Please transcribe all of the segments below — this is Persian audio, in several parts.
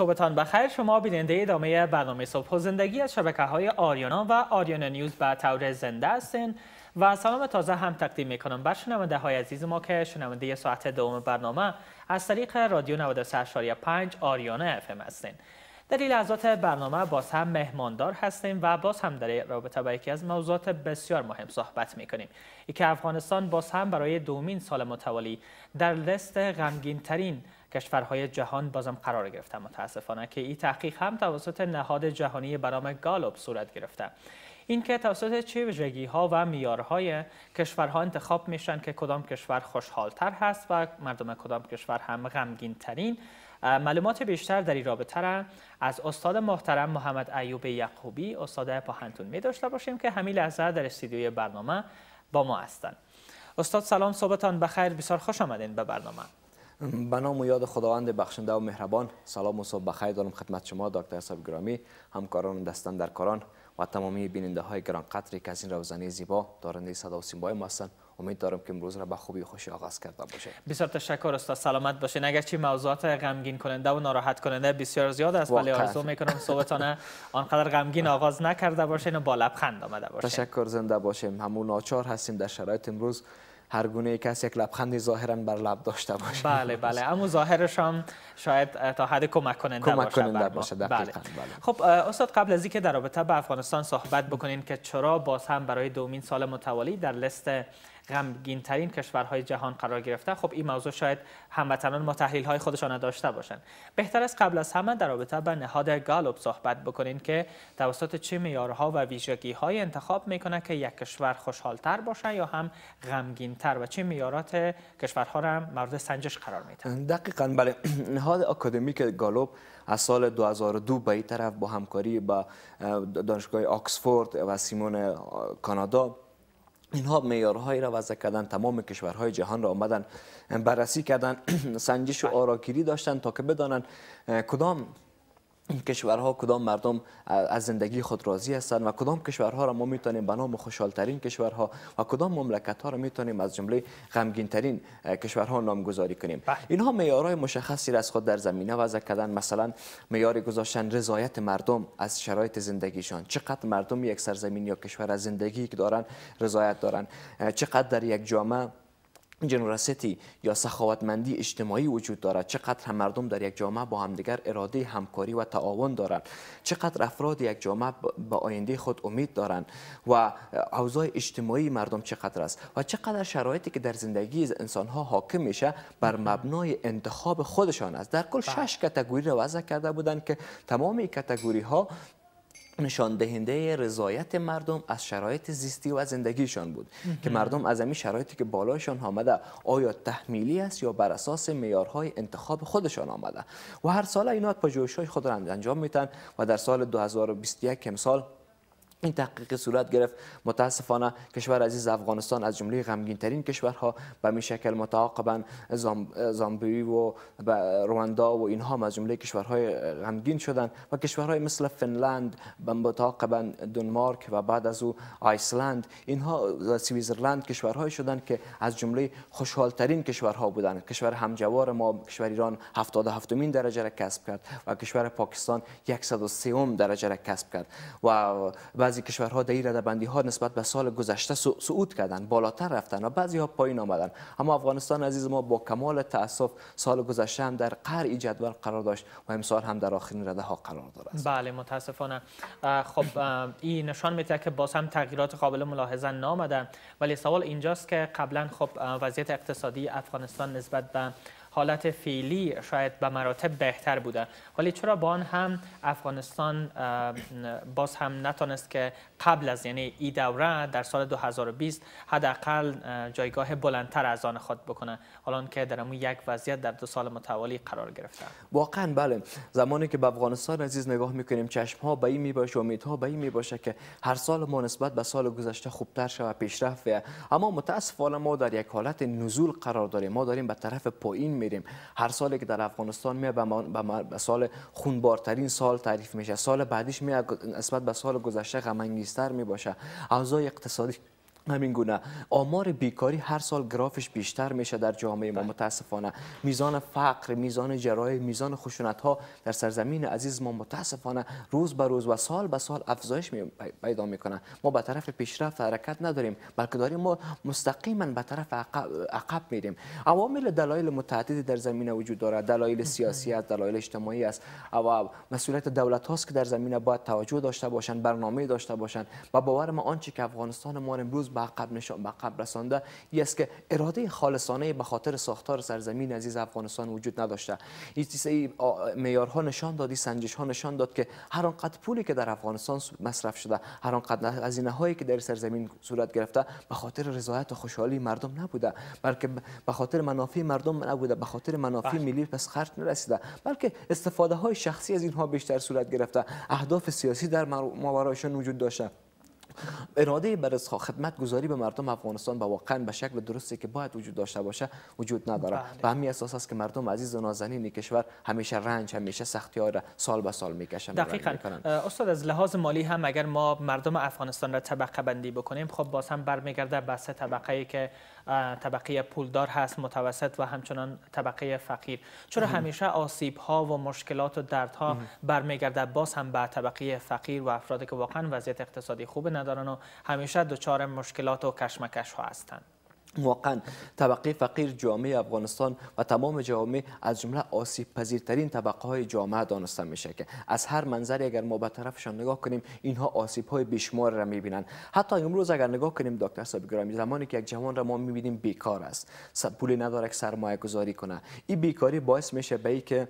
صبحتان بخیر. شما بیننده ادامه برنامه صبح و زندگی از شبکه های آریانا و آریانا نیوز به طور زنده هستین. و سلام تازه هم تقدیم می‌کنم بر شنونده های عزیز ما که شنونده ساعت دوم برنامه از طریق رادیو 93.5 آریانا اف ام هستین. در این لحظات برنامه باز هم مهماندار هستیم و باز هم در رابطه با یکی از موضوعات بسیار مهم صحبت می‌کنیم. ای که افغانستان باز هم برای دومین سال متوالی در لست غمگین ترین کشورهای جهان بازم قرار گرفته. متاسفانه که این تحقیق هم توسط نهاد جهانی برام گالوب صورت گرفته. این که توسط چه ویژگی ها و میارهای کشورها انتخاب میشن که کدام کشور خوشحالتر هست و مردم کدام کشور هم غمگین ترین معلومات بیشتر در این رابطه را از استاد محترم محمد ایوب یعقوبی استاد پاهنتون می داشته باشیم که همین لحظه در استودیوی برنامه با ما هستند. استاد سلام صبحتان بخیر. بسیار خوش آمدین به برنامه. به نام و یاد خداوند بخشنده و مهربان سلام و صبح بخیر دارم خدمت شما دکتر صاحب گرامی همکاران دستن در کاران و تمامی بیننده های گران قدری که از این روزنه زیبا دارنده صدا و سیمای ما هستند. امید دارم که امروز را به خوبی خوشی آغاز کرده باشه. بسیار تشکر استاد سلامت باشین. اگر چی موضوعات غمگین کننده و ناراحت کننده بسیار زیاد است ولی آرزو می‌کنم صحبتانه آنقدر غمگین آغاز نکرده باشین و با لبخند آمده باشین. تشکر زنده باشیم. همون ناچار هستیم در شرایط امروز. هر گونه کسی یک لبخندی ظاهرا بر لب داشته باشه. بله بله. اما ظاهرش هم شاید تا حد کمک کننده کمک باشه, کننده باشه بله. بله. خب استاد قبل از اینکه در رابطه با افغانستان صحبت بکنین که چرا باز هم برای دومین سال متوالی در لست غمگین ترین کشورهای جهان قرار گرفته خب این موضوع شاید هموطنان ما تحلیل های خودشان داشته باشند بهتر است قبل از همه در رابطه با نهاد گالوب صحبت بکنین که توسط چه معیارها و ویژگی های انتخاب می‌کنه که یک کشور خوشحالتر باشه یا هم غمگین تر و چه معیارات کشورها را مورد سنجش قرار میده دقیقاً بله. نهاد اکادمیک گالوب از سال 2002 به این طرف با همکاری با دانشگاه آکسفورد و سیمون کانادا. اینها معیارهایی را وضع کردن تمام کشورهای جهان را آمدن بررسی کردن سنجش و آراگیری داشتن تا که بدانند کدام کشورها کدام مردم از زندگی خود راضی هستند و کدام کشورها را ما می‌تونیم به نام خوشحالترین کشورها و کدام مملکت ها را می‌تونیم از جمله غمگین ترین کشورها نامگذاری کنیم. بله. اینها معیارهای مشخصی را از خود در زمینه وضع کردن. مثلا معیار گذاشتن رضایت مردم از شرایط زندگیشان. چقدر مردم یک سرزمین یا کشور از زندگی که دارن رضایت دارن. چقدر در یک جامعه جنراسیتی یا سخاوتمندی اجتماعی وجود دارد. چقدر هم مردم در یک جامعه با همدیگر اراده همکاری و تعاون دارند. چقدر افراد یک جامعه با آینده خود امید دارند و اوضاع اجتماعی مردم چقدر است و چقدر شرایطی که در زندگی انسان ها حاکم میشه بر مبنای انتخاب خودشان است. در کل بله. شش کتگوری را وضع کرده بودند که تمام این کتگوری ها نشان دهنده رضایت مردم از شرایط زیستی و زندگیشان بود که مردم از این شرایطی که بالایشان آمده آیا تحمیلی است یا بر اساس معیارهای انتخاب خودشان آمده؟ و هر سال اینا پژوهش‌های خود را انجام میتن و در سال 2021 امسال این تحقیق صورت گرفت. متاسفانه کشور عزیز افغانستان از جمله غمگین ترین کشورها به می شکل متعاقبا زامبی و رواندا و اینها از جمله کشورهای غمگین شدند و کشورهای مثل فنلند متعاقبا دنمارک و بعد از او آیسلند. اینها سویزرلند کشورهای شدند که از جمله خوشحال ترین کشورها بودند. کشور همجوار ما کشور ایران 77 مین درجه را کسب کرد و کشور پاکستان 103 درجه را کسب کرد. و بعضی کشورها در این بندی ها نسبت به سال گذشته صعود کردن بالاتر رفتن و بعضی ها پایین آمدن. اما افغانستان عزیز ما با کمال تاسف سال گذشته هم در قرع جدول قرار داشت و امسال هم در آخرین رده ها قرار دارد. بله متاسفانه. خب این نشان میده که باز هم تغییرات قابل ملاحظه نامدن ولی سوال اینجاست که قبلا خب وضعیت اقتصادی افغانستان نسبت به حالت فعلی شاید به مراتب بهتر بوده. ولی چرا با آن هم افغانستان باز هم نتونست که قبل از یعنی ای دوره در سال 2020 حداقل جایگاه بلندتر از آن خود بکنه. حالا که در امون یک وضعیت در دو سال متوالی قرار گرفته. واقعا بله. زمانی که به افغانستان عزیز نگاه می‌کنیم چشم ها به این می‌باشه امیدها به این می‌باشه که هر سال ما نسبت به سال گذشته خوبتر شود پیشرفت. اما متاسفانه ما در یک حالت نزول قرار داریم. ما داریم به طرف پایین میریم. هر سالی که در افغانستان میاد به سال خونبارترین سال تعریف میشه. سال بعدیش میاد نسبت به سال گذشته غم انگیزتر می‌باشه. اوضاع اقتصادی همین گونه. آمار بیکاری هر سال گرافش بیشتر میشه در جامعه ما متاسفانه. میزان فقر میزان جرای میزان خشونت ها در سرزمین عزیز ما متاسفانه روز به روز و سال به سال افزایش می پیدا می‌کنه. ما به طرف پیشرفت حرکت نداریم بلکه داریم ما مستقیما به طرف عقب میریم. عوامل دلایل متعددی در زمینه وجود داره. دلایل سیاسی است دلایل اجتماعی است. و مسئولیت دولت هاست که در زمینه باید توجه داشته باشند برنامه داشته باشند. و باور ما آنچه که افغانستان ما امروز به عقب نشان به عقب رسانده. است که اراده خالصانه به خاطر ساختار سرزمین عزیز افغانستان وجود نداشته. این معیارها نشان دادی سنجش ها نشان داد که هر آنقدر پولی که در افغانستان مصرف شده هر آنقدر هزینه هایی که در سرزمین صورت گرفته به خاطر رضایت و خوشحالی مردم نبوده. بلکه به خاطر منافع مردم نبوده به خاطر منافع بله. ملی پس خرج نرسیده. بلکه استفاده های شخصی از اینها بیشتر صورت گرفته. اهداف سیاسی در ماورایشان وجود داشته. اراده بر خدمت گذاری به مردم افغانستان با واقعا به شکل درستی که باید وجود داشته باشه وجود نداره. بله. به همین اساس است که مردم عزیز و نازنین کشور همیشه رنج همیشه سختی ها را سال به سال می‌کشن دقیقاً. استاد از لحاظ مالی هم اگر ما مردم افغانستان را طبقه بندی بکنیم خب باز هم برمیگرده به سه طبقه ای که طبقه پولدار هست متوسط و همچنان طبقه فقیر. چرا همیشه آسیب ها و مشکلات و دردها برمیگرده باز هم به طبقه فقیر و افرادی که واقعا وضعیت اقتصادی خوب ندارن و همیشه دچار مشکلات و کشمکش ها هستند واقعا طبقه فقیر جامعه افغانستان و تمام جامعه از جمله آسیب پذیرترین طبقه های جامعه دانسته میشه که از هر منظری اگر ما به طرفشان نگاه کنیم اینها آسیب های بیشمار را می‌بینن. حتی امروز اگر نگاه کنیم دکتر صاحب گرامی زمانی که یک جوان را ما می‌بینیم بیکار است. پولی نداره که سرمایه گذاری کنه. این بیکاری باعث میشه به که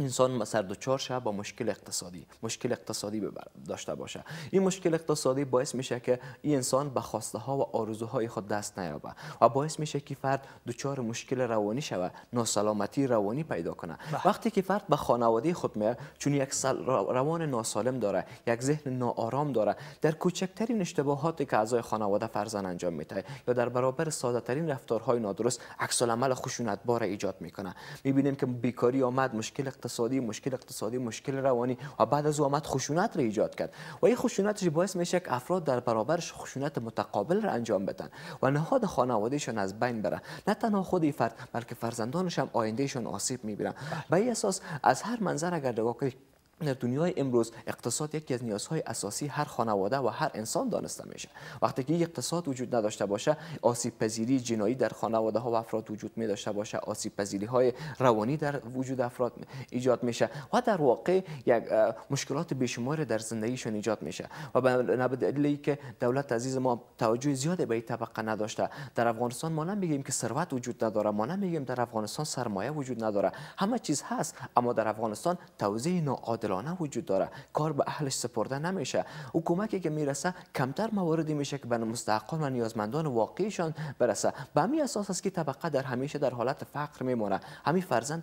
انسان سر دچار شه با مشکل اقتصادی مشکل اقتصادی داشته باشه. این مشکل اقتصادی باعث میشه که این انسان به خواسته ها و آرزوهای خود دست نیابه و باعث میشه که فرد دچار مشکل روانی شوه ناسلامتی روانی پیدا کنه. بله. وقتی که فرد به خانواده خود میاد چون یک روان ناسالم داره یک ذهن ناآرام داره در کوچکترین اشتباهاتی که اعضای خانواده فرزن انجام میده یا در برابر ساده ترین رفتارهای نادرست عکس العمل خشونتبار ایجاد می‌کنه. می‌بینیم که بیکاری آمد مشکل اقتصادی مشکل اقتصادی مشکل روانی و بعد از او آمد خشونت را ایجاد کرد. و این خشونتش باعث میشه که افراد در برابرش خشونت متقابل را انجام بدن و نهاد خانوادهشان از بین بره. نه تنها خود فرد بلکه فرزندانش هم آیندهشان آسیب می‌بینن. به این اساس از هر منظر اگر نگاه کنید در دنیای امروز اقتصاد یکی از نیازهای اساسی هر خانواده و هر انسان دانسته میشه. وقتی که اقتصاد وجود نداشته باشه آسیب پذیری جنایی در خانواده ها و افراد وجود می داشته باشه آسیب پذیری های روانی در وجود افراد ایجاد میشه و در واقع یک مشکلات بیشمار در زندگیشون ایجاد میشه. و به دلیلی که دولت عزیز ما توجه زیاد به این طبقه نداشته. در افغانستان ما نمیگیم که ثروت وجود نداره ما نمیگیم در افغانستان سرمایه وجود نداره. همه چیز هست اما در افغانستان توزیع ناعادل عادلانه وجود داره. کار به اهلش سپرده نمیشه. حکومتی که می‌رسه کمتر مواردی میشه که به مستحقان و نیازمندان واقعیشان برسه. به همین اساس است که طبقه در همیشه در حالت فقر میمونه. همین فرزند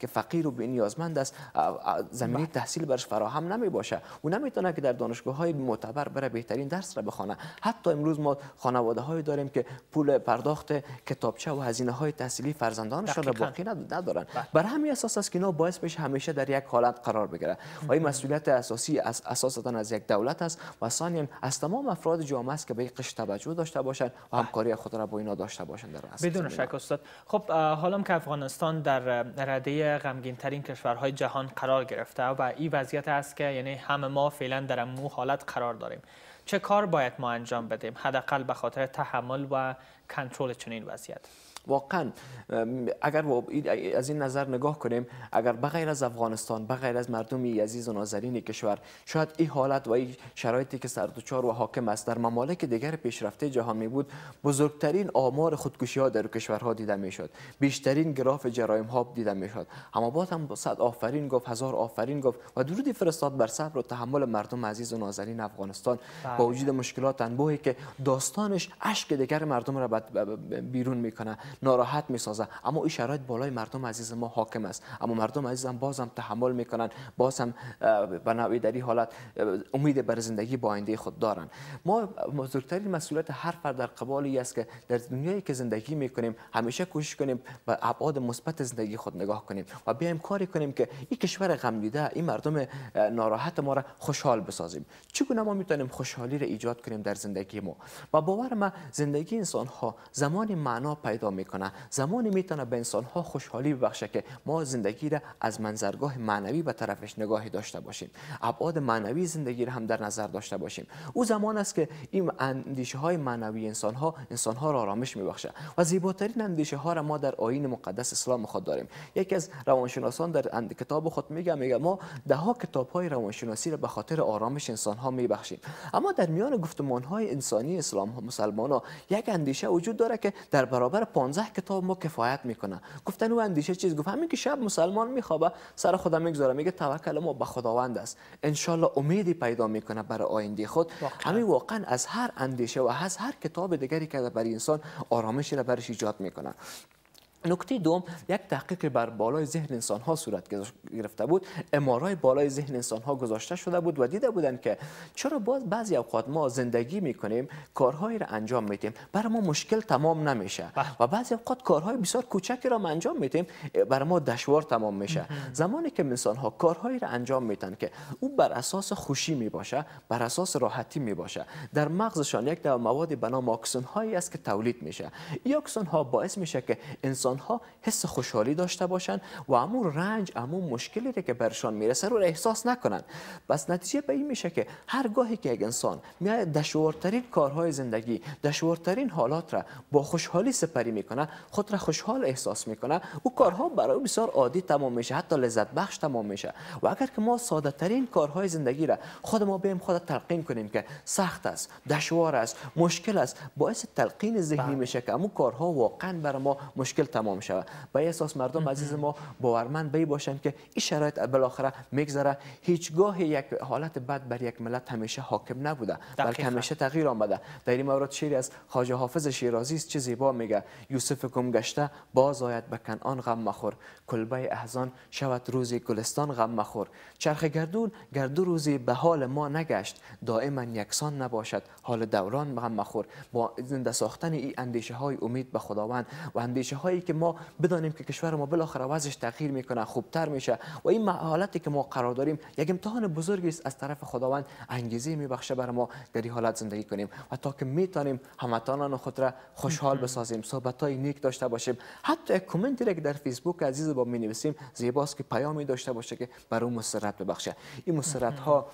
که فقیر و نیازمند است زمینه بله. تحصیل برش فراهم نمی باشه او نمی‌تونه که در دانشگاه های معتبر بره بهترین درس را بخونه. حتی امروز ما خانواده هایی داریم که پول پرداخت کتابچه و هزینه های تحصیلی فرزندانشان را باقی ندارن. بله. بر همین اساس است که اینا باعث میشه همیشه در یک حالت قرار بگیره. و این مسئولیت اساسی از اساسا از یک دولت است و ثانیا از تمام افراد جامعه است که به این قش توجه داشته باشند و همکاری خود را با اینا داشته باشند در بدون شک استاد. خب حالا که افغانستان در رده غمگین ترین کشورهای جهان قرار گرفته و این وضعیت است که یعنی همه ما فعلا در مو حالت قرار داریم. چه کار باید ما انجام بدیم؟ حداقل به خاطر تحمل و کنترل چنین وضعیت. واقعا اگر از این نظر نگاه کنیم اگر بغیر از افغانستان بغیر از مردمی عزیز و نازنین کشور شاید این حالت و این شرایطی که سردوچار و حاکم است در ممالک دیگر پیشرفته جهان می بود بزرگترین آمار خودکشی ها در کشورها دیده می شد. بیشترین گراف جرایم ها دیده می شد. اما باز هم صد آفرین گفت هزار آفرین گفت و درودی فرستاد بر صبر و تحمل مردم عزیز و نازنین افغانستان. با بله. وجود مشکلات انبوهی که داستانش اشک دیگر مردم را بیرون می‌کنه ناراحت می‌سازه اما این شرایط بالای مردم عزیز ما حاکم است. اما مردم عزیز هم باز هم تحمل می‌کنن. باز هم به نوعی در حالت امید بر زندگی با آینده خود دارن. ما بزرگترین مسئولیت هر فرد در قبال است که در دنیایی که زندگی می‌کنیم همیشه کوشش کنیم به ابعاد مثبت زندگی خود نگاه کنیم و بیایم کاری کنیم که این کشور غم دیده این مردم ناراحت ما را خوشحال بسازیم. چگونه ما می‌تونیم خوشحالی را ایجاد کنیم در زندگی ما؟ و باور ما زندگی انسان ها زمان معنا پیدا می‌کنه. زمانی می‌تونه به انسان ها خوشحالی ببخشه که ما زندگی را از منظرگاه معنوی به طرفش نگاهی داشته باشیم. ابعاد معنوی زندگی را هم در نظر داشته باشیم. او زمان است که این اندیشه های معنوی انسان ها انسان ها را آرامش میبخشه و زیباترین اندیشه ها را ما در آیین مقدس اسلام خود داریم. یکی از روانشناسان در کتاب خود میگه میگه ما ده ها کتاب های روانشناسی را به خاطر آرامش انسان ها میبخشیم. اما در میان گفتمان های انسانی اسلام ها مسلمان ها یک اندیشه وجود داره که در برابر 15 کتاب ما کفایت می‌کنه. گفتن او اندیشه چیز گفت. همین که شب مسلمان میخوابه سر خودم می‌گذاره میگه توکل ما به خداوند است. ان امیدی پیدا می‌کنه برای آینده خود. همین واقعا از هر اندیشه و از هر کتاب دیگری که برای انسان آرامشی را برش ایجاد می‌کنه. نکته دوم یک تحقیق بر بالای ذهن انسان ها صورت گرفته بود. امارای بالای ذهن انسان ها گذاشته شده بود و دیده بودند که چرا باز بعضی اوقات ما زندگی می‌کنیم کارهایی را انجام میدیم برای ما مشکل تمام نمیشه. بله. و بعضی اوقات کارهای بسیار کوچکی را انجام میدیم برای ما دشوار تمام میشه. زمانی که انسان ها کارهایی را انجام میدن که او بر اساس خوشی می‌باشه بر اساس راحتی می‌باشه در مغزشان یک مواد به نام اکسون هایی است که تولید میشه. این اکسون ها باعث میشه که انسان ها حس خوشحالی داشته باشند و امون رنج امون مشکلی که برشان می‌رسه رو احساس نکنن بس نتیجه به این میشه که هر گاهی که یک انسان میاد دشوارترین کارهای زندگی دشوارترین حالات را با خوشحالی سپری می‌کنه خود را خوشحال احساس می‌کنه او کارها برای بسیار عادی تمام میشه حتی لذت بخش تمام میشه و اگر که ما ساده ترین کارهای زندگی را خود ما بیم خود تلقین کنیم که سخت است دشوار است مشکل است باعث تلقین ذهنی بله. میشه که امو کارها واقعا برای ما مشکل تمام تمام شود. به اساس مردم عزیز ما باورمند بی باشند که این شرایط بالاخره میگذره. هیچگاه یک حالت بد بر یک ملت همیشه حاکم نبوده بلکه همیشه تغییر آمده. در این مورد شیری از خواجه حافظ شیرازی است چه زیبا میگه. یوسف گم گشته باز آید به کنعان غم مخور. کلبه احزان شود روزی گلستان غم مخور. چرخ گردون گردو روزی به حال ما نگشت. دائما یکسان نباشد حال دوران غم مخور. با زنده ساختن این اندیشه های امید به خداوند و اندیشه هایی که ما بدانیم که کشور ما بالاخره وضعش تغییر می‌کنه خوبتر میشه و این حالتی که ما قرار داریم یک امتحان بزرگی است از طرف خداوند انگیزه میبخشه برای ما در این حالت زندگی کنیم و تا که می‌تونیم هموطنان خود را خوشحال بسازیم صحبت های نیک داشته باشیم. حتی یک کامنتی که در فیسبوک عزیز با می نویسیم زیباست که پیامی داشته باشه که برای مسرت ببخشه. این مسرت ها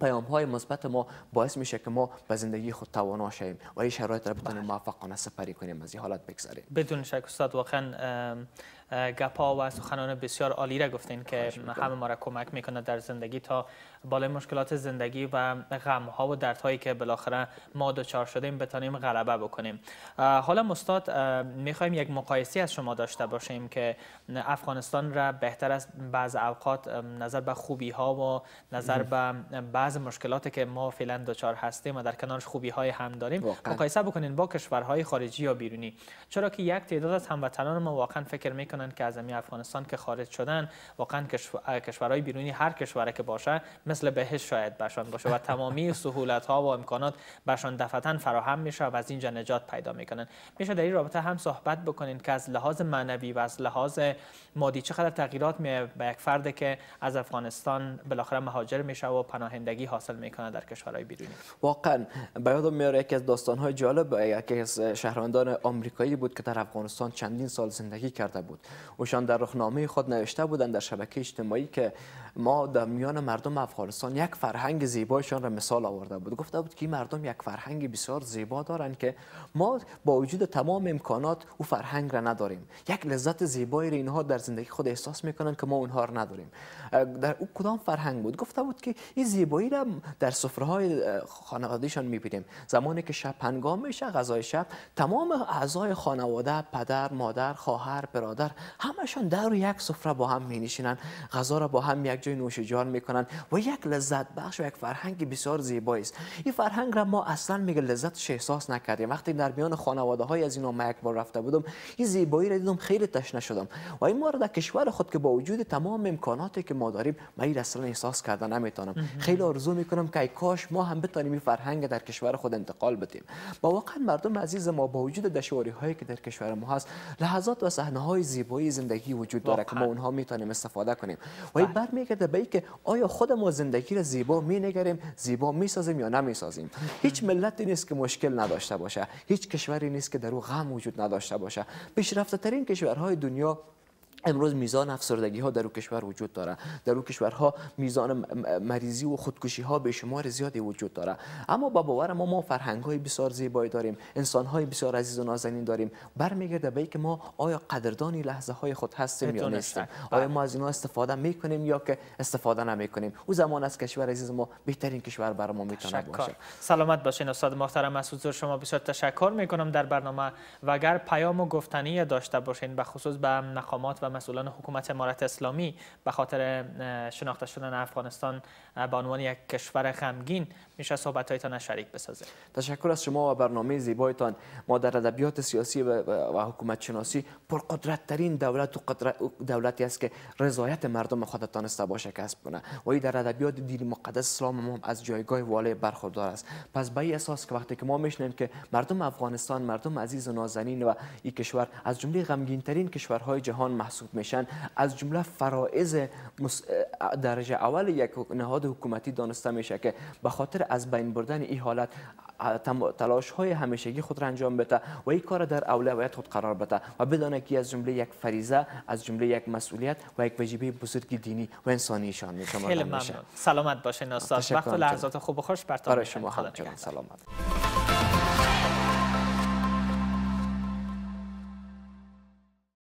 پیام های مثبت ما باعث میشه که ما به زندگی خود توانا شویم و این شرایط را بتونیم. موفقانه سپری کنیم از این حالت بگذاریم بدون شک استاد واقعا گپا و سخنان بسیار عالی را گفتین که همه ما را کمک می‌کنه در زندگی تا بالای مشکلات زندگی و غم ها و درد هایی که بالاخره ما دچار شدیم بتانیم غلبه بکنیم. حالا مستاد می‌خوایم یک مقایسه از شما داشته باشیم که افغانستان را بهتر از بعض اوقات نظر به خوبی ها و نظر به بعض مشکلاتی که ما فعلا دچار هستیم و در کنارش خوبی های هم داریم مقایسه بکنین با کشورهای خارجی یا بیرونی. چرا که یک تعداد از هموطنان ما واقعا فکر می‌کنن که از افغانستان که خارج شدن واقعا کشورهای بیرونی هر کشوری که باشه مثل بهش شاید برشان باشه و تمامی سهولت ها و امکانات برشان دفعتا فراهم میشه و از اینجا نجات پیدا می‌کنن. میشه در این رابطه هم صحبت بکنین که از لحاظ معنوی و از لحاظ مادی چقدر تغییرات می به یک فرد که از افغانستان بالاخره مهاجر میشه و پناهندگی حاصل می‌کنه در کشورهای بیرونی. واقعا به یادم میاره یکی از داستان های جالب یکی از شهروندان آمریکایی بود که در افغانستان چندین سال زندگی کرده بود. اوشان در رخنامه خود نوشته بودند در شبکه اجتماعی که ما در میان مردم افغانستان یک فرهنگ زیبایشان را مثال آورده بود. گفته بود که مردم یک فرهنگ بسیار زیبا دارند که ما با وجود تمام امکانات او فرهنگ را نداریم. یک لذت زیبایی را اینها در زندگی خود احساس می‌کنند که ما اونها را نداریم. در او کدام فرهنگ بود؟ گفته بود که این زیبایی را در سفره های خانوادهشان می‌بینیم. زمانی که شب هنگام میشه غذای شب تمام اعضای خانواده پدر مادر خواهر برادر همشون در یک سفره با هم می نشینن غذا را با هم یک جای نوش جان می‌کنن و یک لذت بخش و یک فرهنگ بسیار زیبایی است. این فرهنگ را ما اصلا میگه لذتش احساس نکردیم. وقتی در میان خانواده های از اینا ما یک بار رفته بودم این زیبایی را دیدم خیلی تشنه شدم و این ما در کشور خود که با وجود تمام امکاناتی که ما داریم من این اصلا احساس کرده نمی‌تونم. خیلی آرزو می‌کنم که ای کاش ما هم بتونیم این فرهنگ در کشور خود انتقال بدیم. با واقعا مردم عزیز ما با وجود دشواری هایی که در کشور ما هست لحظات و صحنه های زیبایی زندگی وجود داره که ما اونها می‌تونیم استفاده کنیم. و این بله. برمیگرده به که آیا خود ما زندگی را زیبا می زیبا می‌سازیم یا نمی‌سازیم؟ هیچ ملتی نیست که مشکل نداشته باشه. هیچ کشوری نیست که در او غم وجود نداشته باشه. پیشرفته ترین کشورهای دنیا امروز میزان افسردگی ها در او کشور وجود داره. در او کشورها میزان مریضی و خودکشی ها به شمار زیادی وجود داره. اما با باور ما ما فرهنگ های بسیار زیبایی داریم انسان های بسیار عزیز و نازنین داریم. برمیگرده به که ما آیا قدردانی لحظه های خود هستیم یا نیستیم؟ آیا ما از اینا استفاده می‌کنیم یا که استفاده نمی‌کنیم؟ او زمان از کشور عزیز ما بهترین کشور برای ما می‌تونه باشه سلامت باشین استاد محترم. از حضور شما بسیار تشکر می‌کنم در برنامه. و اگر پیام و گفتنی داشته باشین به خصوص به مقامات و مسئولان حکومت امارت اسلامی به خاطر شناخته شدن افغانستان به عنوان یک کشور غمگین میشه صحبت هایتان شریک بسازه. تشکر از شما و برنامه زیبایتان. ما در ادبیات سیاسی و حکومت شناسی پرقدرت ترین دولت و دولتی است که رضایت مردم خود تانسته باشه کسب کنه. و این در ادبیات دین مقدس اسلام ما از جایگاه واله برخوردار است. پس به این اساس که وقتی که ما میشنیم که مردم افغانستان مردم عزیز و نازنین و این کشور از جمله غمگین ترین کشورهای جهان محسوب میشن از جمله فرائض درجه اول یک نهاد حکومتی دانسته میشه که به خاطر از بین بردن این حالت تلاش های همیشگی خود را انجام بده و این کار در اولویت خود قرار بده و بدانه که از جمله یک فریضه از جمله یک مسئولیت و یک وجیبه بزرگ دینی و انسانی شان میشه خیلی ممنون. سلامت باشین استاد. وقت و لحظات خوب و خوش برتان برای شما همچنان سلامت.